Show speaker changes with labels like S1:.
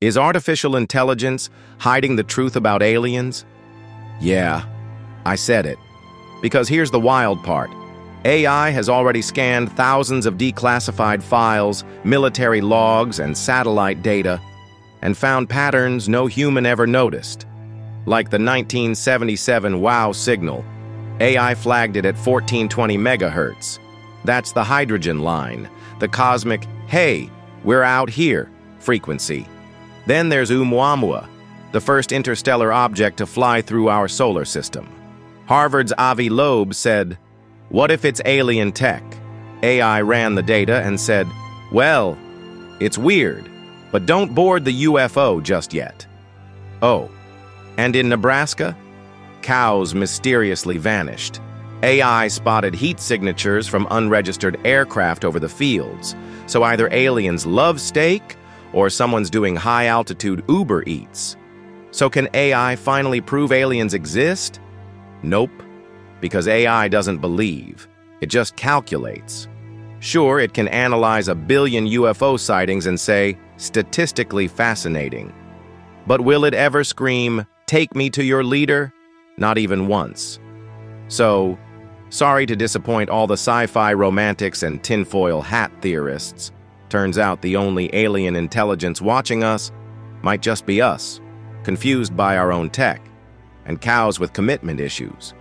S1: Is artificial intelligence hiding the truth about aliens? Yeah, I said it. Because here's the wild part. AI has already scanned thousands of declassified files, military logs, and satellite data, and found patterns no human ever noticed. Like the 1977 WOW signal. AI flagged it at 1420 megahertz. That's the hydrogen line, the cosmic, hey, we're out here frequency. Then there's Oumuamua, the first interstellar object to fly through our solar system. Harvard's Avi Loeb said, What if it's alien tech? AI ran the data and said, Well, it's weird, but don't board the UFO just yet. Oh, and in Nebraska, cows mysteriously vanished. AI spotted heat signatures from unregistered aircraft over the fields, so either aliens love steak or someone's doing high altitude Uber Eats. So, can AI finally prove aliens exist? Nope, because AI doesn't believe, it just calculates. Sure, it can analyze a billion UFO sightings and say, statistically fascinating. But will it ever scream, Take me to your leader? Not even once. So, sorry to disappoint all the sci fi romantics and tinfoil hat theorists. Turns out the only alien intelligence watching us might just be us, confused by our own tech, and cows with commitment issues.